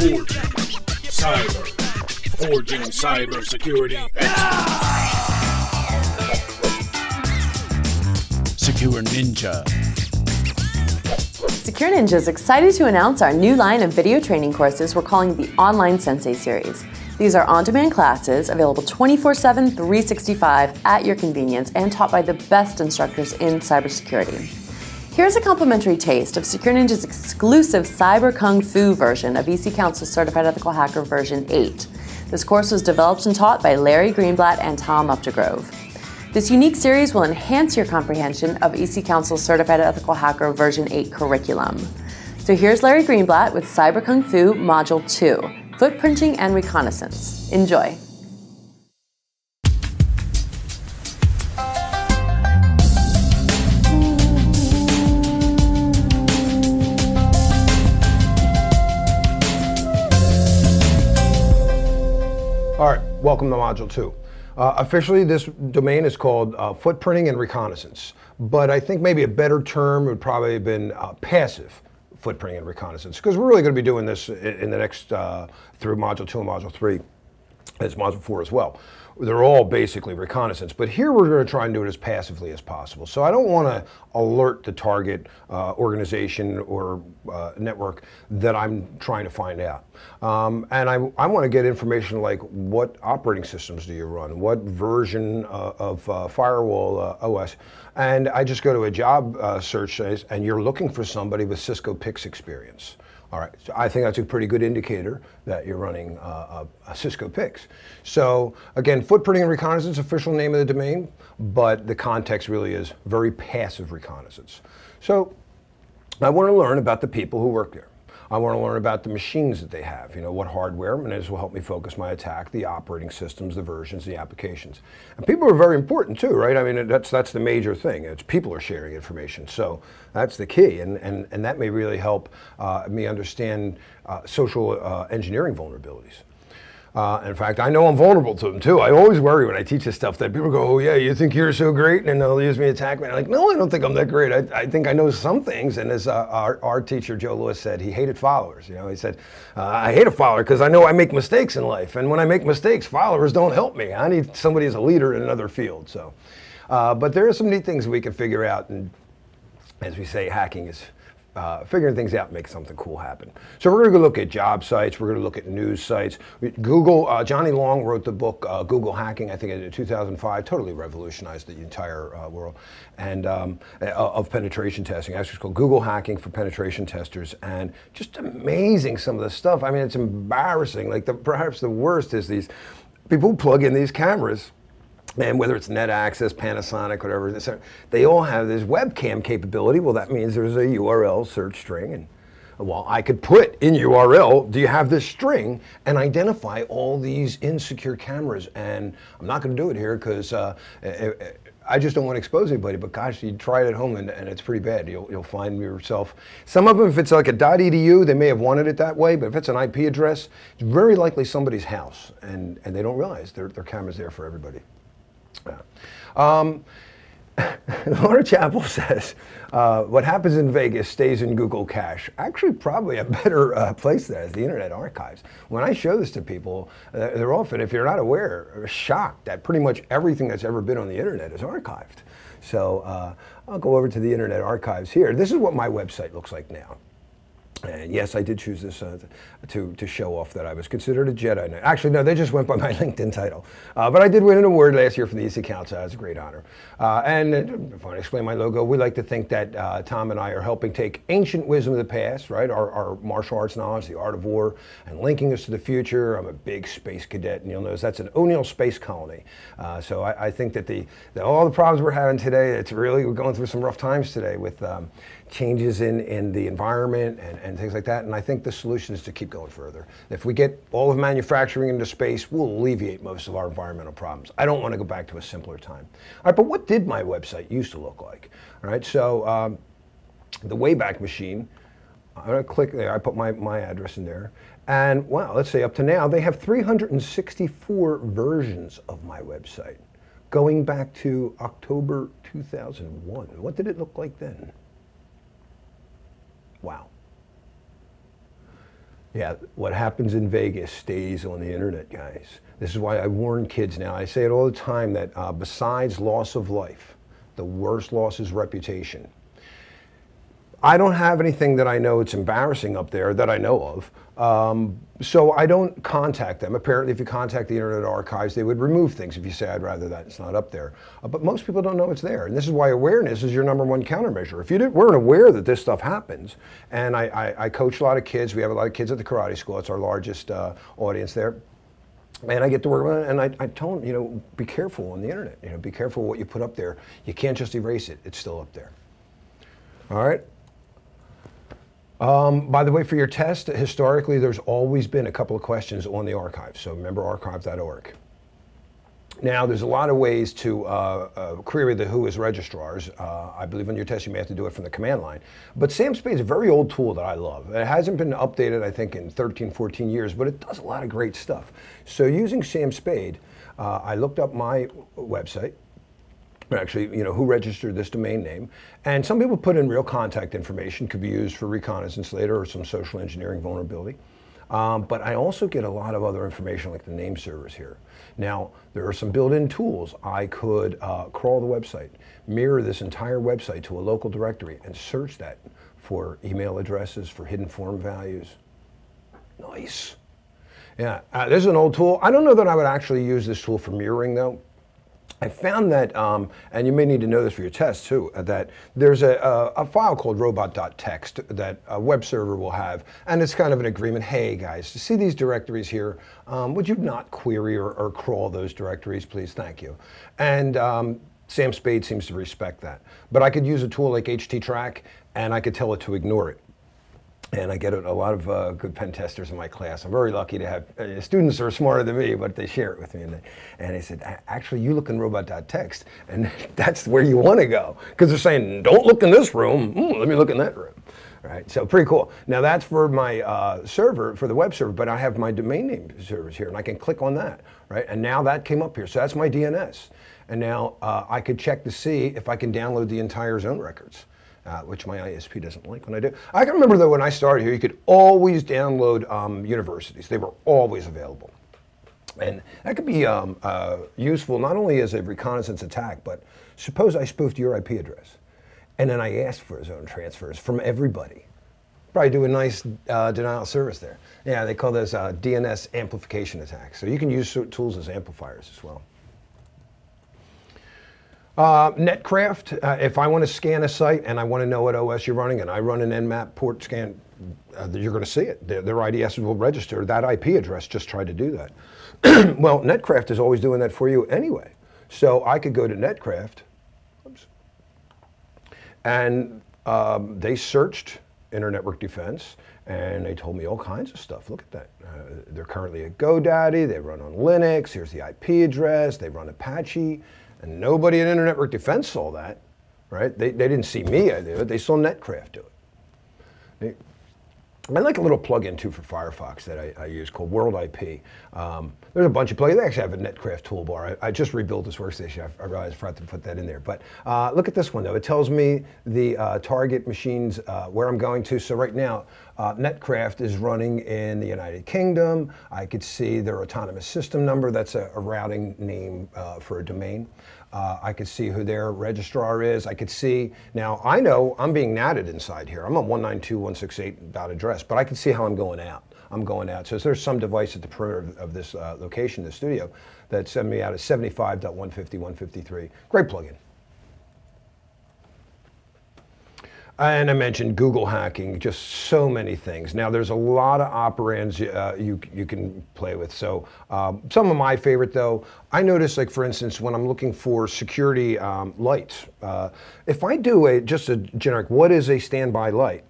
Forging Cyber. Forging cybersecurity experts. Secure Ninja. Secure Ninja is excited to announce our new line of video training courses we're calling the Online Sensei Series. These are on demand classes available 24 7, 365 at your convenience and taught by the best instructors in cybersecurity. Here's a complimentary taste of Secure Ninja's exclusive Cyber Kung Fu version of EC Council Certified Ethical Hacker version 8. This course was developed and taught by Larry Greenblatt and Tom Updegrove. This unique series will enhance your comprehension of EC Council Certified Ethical Hacker version 8 curriculum. So here's Larry Greenblatt with Cyber Kung Fu Module 2 footprinting and reconnaissance. Enjoy. Welcome to Module 2. Uh, officially, this domain is called uh, footprinting and reconnaissance, but I think maybe a better term would probably have been uh, passive footprinting and reconnaissance because we're really going to be doing this in the next uh, through module two and module three as module four as well. They're all basically reconnaissance, but here we're going to try and do it as passively as possible. So I don't want to alert the target uh, organization or uh, network that I'm trying to find out. Um, and I, I want to get information like what operating systems do you run? What version uh, of uh, firewall uh, OS? And I just go to a job uh, search and you're looking for somebody with Cisco PIX experience. All right, so I think that's a pretty good indicator that you're running uh, a, a, Cisco PIX. So again, footprinting and reconnaissance, official name of the domain, but the context really is very passive reconnaissance. So I want to learn about the people who work there. I want to learn about the machines that they have, you know, what hardware, and this will help me focus my attack, the operating systems, the versions, the applications. And people are very important too, right? I mean, that's, that's the major thing. It's people are sharing information. So that's the key, and, and, and that may really help uh, me understand uh, social uh, engineering vulnerabilities. Uh, in fact, I know I'm vulnerable to them too. I always worry when I teach this stuff that people go, "Oh yeah, you think you're so great," and they'll use me to attack me. I'm like, no, I don't think I'm that great. I, I think I know some things. And as uh, our, our teacher Joe Lewis said, he hated followers. You know, he said, uh, "I hate a follower because I know I make mistakes in life, and when I make mistakes, followers don't help me. I need somebody as a leader in another field." So, uh, but there are some neat things we can figure out, and as we say, hacking is uh, figuring things out, make something cool happen. So we're going to look at job sites. We're going to look at news sites. Google. Uh, Johnny Long wrote the book uh, Google Hacking. I think in 2005, totally revolutionized the entire uh, world and um, uh, of penetration testing. Actually, it's called Google Hacking for Penetration Testers, and just amazing some of the stuff. I mean, it's embarrassing. Like the, perhaps the worst is these people plug in these cameras and whether it's NetAccess, Panasonic, whatever, they all have this webcam capability. Well, that means there's a URL search string. And well, I could put in URL, do you have this string, and identify all these insecure cameras. And I'm not going to do it here because uh, I just don't want to expose anybody. But gosh, you try it at home and, and it's pretty bad. You'll, you'll find yourself. Some of them, if it's like a .edu, they may have wanted it that way. But if it's an IP address, it's very likely somebody's house, and, and they don't realize their, their camera's there for everybody. Um, Laura Chappell says, uh, what happens in Vegas stays in Google Cache. Actually, probably a better uh, place there is the Internet Archives. When I show this to people, uh, they're often, if you're not aware, shocked that pretty much everything that's ever been on the Internet is archived. So uh, I'll go over to the Internet Archives here. This is what my website looks like now. And yes, I did choose this uh, to, to show off that I was considered a Jedi Knight. Actually, no, they just went by my LinkedIn title. Uh, but I did win an award last year for the EC Council. That was a great honor. Uh, and uh, if I explain my logo, we like to think that uh, Tom and I are helping take ancient wisdom of the past, right, our, our, martial arts knowledge, the art of war, and linking us to the future. I'm a big space cadet, and you'll notice that's an O'Neill space colony. Uh, so I, I, think that the, the, all the problems we're having today, it's really, we're going through some rough times today with um, changes in, in the environment and, and things like that. And I think the solution is to keep going further. If we get all of manufacturing into space, we'll alleviate most of our environmental problems. I don't want to go back to a simpler time. All right, but what did my website used to look like? All right, so um, the Wayback Machine, I'm going to click there. I put my, my address in there. And wow, let's say up to now, they have 364 versions of my website going back to October 2001. What did it look like then? Wow. Yeah, what happens in Vegas stays on the internet, guys. This is why I warn kids now. I say it all the time that uh, besides loss of life, the worst loss is reputation. I don't have anything that I know it's embarrassing up there that I know of. Um, so I don't contact them. Apparently, if you contact the Internet Archives, they would remove things if you say, I'd rather that it's not up there. Uh, but most people don't know it's there. And this is why awareness is your number one countermeasure. If you weren't aware that this stuff happens, and I, I, I, coach a lot of kids, we have a lot of kids at the karate school, it's our largest uh, audience there. And I get to work with it, and I, I tell them, you know, be careful on the internet. You know, be careful what you put up there. You can't just erase it. It's still up there. All right. Um, by the way, for your test, historically, there's always been a couple of questions on the archive. So remember archive.org. Now, there's a lot of ways to uh, uh, query the WHOIS registrars. Uh, I believe on your test you may have to do it from the command line. But Sam Spade is a very old tool that I love. It hasn't been updated, I think, in 13, 14 years, but it does a lot of great stuff. So using Sam Spade, uh, I looked up my website, actually, you know, who registered this domain name. And some people put in real contact information, could be used for reconnaissance later or some social engineering vulnerability. Um, but I also get a lot of other information like the name servers here. Now, there are some built-in tools. I could uh, crawl the website, mirror this entire website to a local directory and search that for email addresses, for hidden form values. Nice. Yeah, uh, this is an old tool. I don't know that I would actually use this tool for mirroring though. I found that, um, and you may need to know this for your test too, uh, that there's a, a, a, file called robot.txt that a web server will have, and it's kind of an agreement. Hey guys, to see these directories here, um, would you not query or, or, crawl those directories, please? Thank you. And um, Sam Spade seems to respect that. But I could use a tool like HTTrack, and I could tell it to ignore it and I get a lot of uh, good pen testers in my class. I'm very lucky to have uh, students who are smarter than me, but they share it with me. And they, and said, actually, you look in robot.txt, and that's where you want to go. Because they're saying, don't look in this room, mm, let me look in that room. Right, so pretty cool. Now that's for my uh, server, for the web server, but I have my domain name servers here, and I can click on that, right? And now that came up here, so that's my DNS. And now uh, I could check to see if I can download the entire zone records uh, which my ISP doesn't like when I do. I can remember though when I started here, you could always download um, universities. They were always available. And that could be um, uh, useful not only as a reconnaissance attack, but suppose I spoofed your IP address and then I asked for zone transfers from everybody. Probably do a nice uh, denial of service there. Yeah, they call those uh, DNS amplification attacks. So you can use tools as amplifiers as well. Uh, Netcraft, uh, if I want to scan a site and I want to know what OS you're running and I run an Nmap port scan, uh, you're going to see it. Their, their IDS will register that IP address. Just try to do that. well, Netcraft is always doing that for you anyway. So I could go to Netcraft, oops, and um, they searched Internet Network Defense, and they told me all kinds of stuff. Look at that. Uh, they're currently at GoDaddy. They run on Linux. Here's the IP address. They run Apache. And nobody in Internet Network Defense saw that, right? They, they didn't see me I do it. They saw Netcraft do it. They, I like a little plugin too for Firefox that I, I use called World IP. Um, there's a bunch of plugins. They actually have a Netcraft toolbar. I, I just rebuilt this workstation. I, I, realized I forgot to put that in there. But uh, look at this one though. It tells me the uh, target machines uh, where I'm going to. So right now, uh, Netcraft is running in the United Kingdom. I could see their autonomous system number. That's a, a routing name uh, for a domain. Uh, I could see who their registrar is. I could see, now I know I'm being natted inside here. I'm on 192.168 dot address, but I can see how I'm going out. I'm going out. So there's some device at the perimeter of this uh, location, the studio, that sent me out at 75.150.153. Great plugin. And I mentioned Google hacking, just so many things. Now there's a lot of operands uh, you, you can play with. So um, some of my favorite though, I notice like for instance, when I'm looking for security um, lights, uh, if I do a, just a generic, what is a standby light?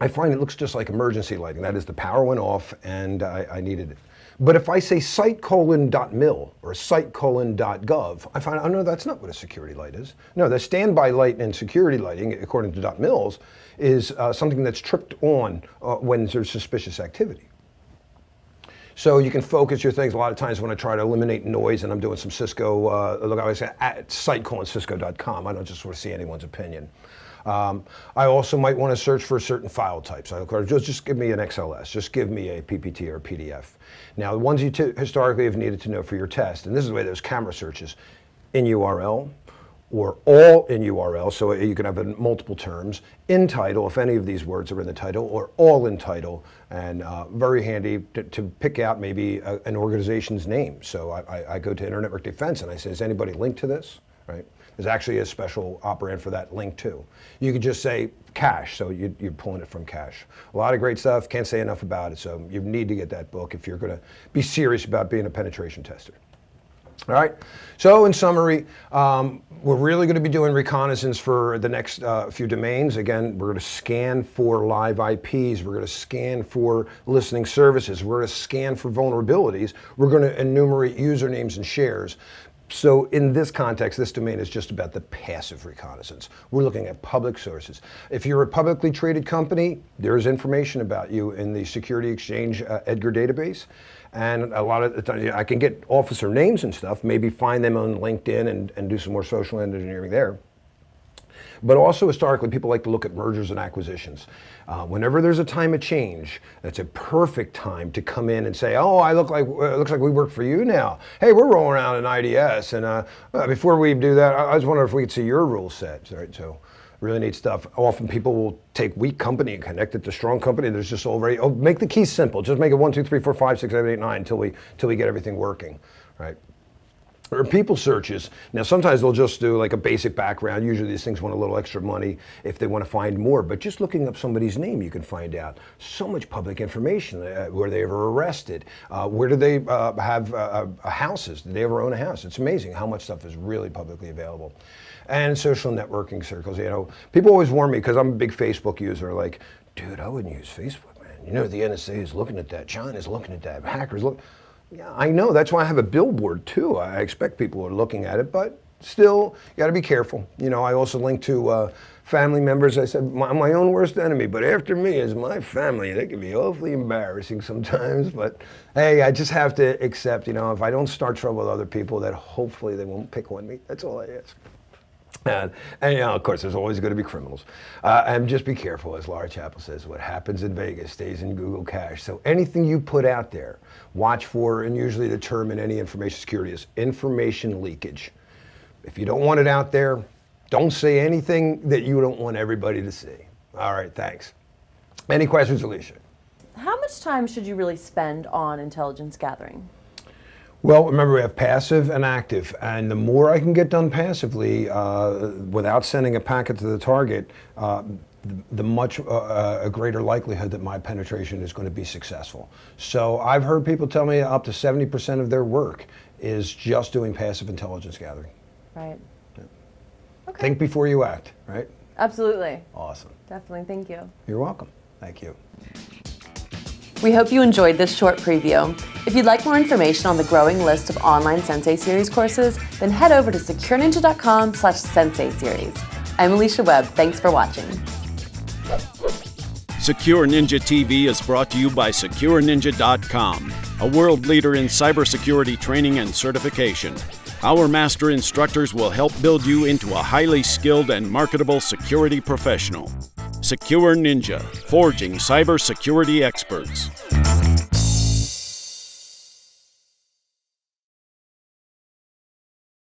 I find it looks just like emergency lighting. That is the power went off and I, I needed it. But if I say site colon dot mil or site colon dot gov, I find, oh no, that's not what a security light is. No, the standby light and security lighting, according to dot mils, is uh, something that's tripped on uh, when there's suspicious activity. So you can focus your things. A lot of times when I try to eliminate noise and I'm doing some Cisco, uh, look, I always say at site colon cisco.com. I don't just sort of see anyone's opinion. Um, I also might want to search for certain file types. Just, just give me an XLS, just give me a PPT or a PDF. Now, the ones you historically have needed to know for your test, and this is the way those camera searches, in URL, or all in URL, so you can have multiple terms, in title, if any of these words are in the title, or all in title, and uh, very handy to, to, pick out maybe a, an organization's name. So I, I, go to Internet Network Defense and I say, is anybody linked to this, right? There's actually a special operand for that link too. You could just say cache, so you, are pulling it from cache. A lot of great stuff, can't say enough about it, so you need to get that book if you're gonna be serious about being a penetration tester. All right. So in summary, um, we're really going to be doing reconnaissance for the next uh, few domains. Again, we're going to scan for live IPs. We're going to scan for listening services. We're going to scan for vulnerabilities. We're going to enumerate usernames and shares. So in this context, this domain is just about the passive reconnaissance. We're looking at public sources. If you're a publicly traded company, there is information about you in the Security Exchange uh, EDGAR database. And a lot of the times, I can get officer names and stuff, maybe find them on LinkedIn and, and do some more social engineering there. But also historically, people like to look at mergers and acquisitions. Uh, whenever there's a time of change, that's a perfect time to come in and say, "Oh, I look like uh, looks like we work for you now. Hey, we're rolling around in IDS." And uh, uh, before we do that, I, I was wondering if we could see your rule set. Right, so really neat stuff. Often people will take weak company and connect it to strong company. There's just already, oh, make the keys simple. Just make it one, two, three, four, five, six, seven, eight, nine until we, until we get everything working, right? Or people searches. Now, sometimes they'll just do like a basic background. Usually these things want a little extra money if they want to find more. But just looking up somebody's name, you can find out so much public information. Uh, were they ever arrested? Uh, where do they uh, have uh, uh, houses? Did they ever own a house? It's amazing how much stuff is really publicly available and social networking circles. You know, people always warn me because I'm a big Facebook user. Like, dude, I wouldn't use Facebook, man. You know, the NSA is looking at that. China's looking at that. Hackers look. Yeah, I know. That's why I have a billboard too. I expect people are looking at it, but still, you got to be careful. You know, I also link to uh, family members. I said, I'm my own worst enemy, but after me is my family. They can be awfully embarrassing sometimes, but hey, I just have to accept, you know, if I don't start trouble with other people, that hopefully they won't pick on me. That's all I ask. And, and you know, of course, there's always going to be criminals. Uh, and just be careful, as Laura Chappell says, what happens in Vegas stays in Google Cache. So anything you put out there, watch for and usually determine any information security is information leakage. If you don't want it out there, don't say anything that you don't want everybody to see. All right, thanks. Any questions, Alicia? How much time should you really spend on intelligence gathering? Well, remember we have passive and active, and the more I can get done passively uh, without sending a packet to the target, uh, the much uh, uh, a greater likelihood that my penetration is going to be successful. So I've heard people tell me up to 70% of their work is just doing passive intelligence gathering. Right. Yeah. Okay. Think before you act, right? Absolutely. Awesome. Definitely. Thank you. You're welcome. Thank you. We hope you enjoyed this short preview. If you'd like more information on the growing list of online Sensei Series courses, then head over to secureninja.com slash sensei series. I'm Alicia Webb. Thanks for watching. Secure Ninja TV is brought to you by SecureNinja.com, a world leader in cybersecurity training and certification. Our master instructors will help build you into a highly skilled and marketable security professional. Secure Ninja, forging cybersecurity experts.